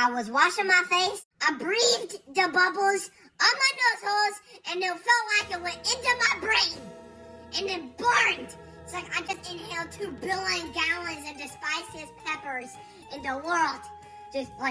I was washing my face. I breathed the bubbles on my nose holes, and it felt like it went into my brain, and it burned. It's like I just inhaled two billion gallons of the spiciest peppers in the world. Just like.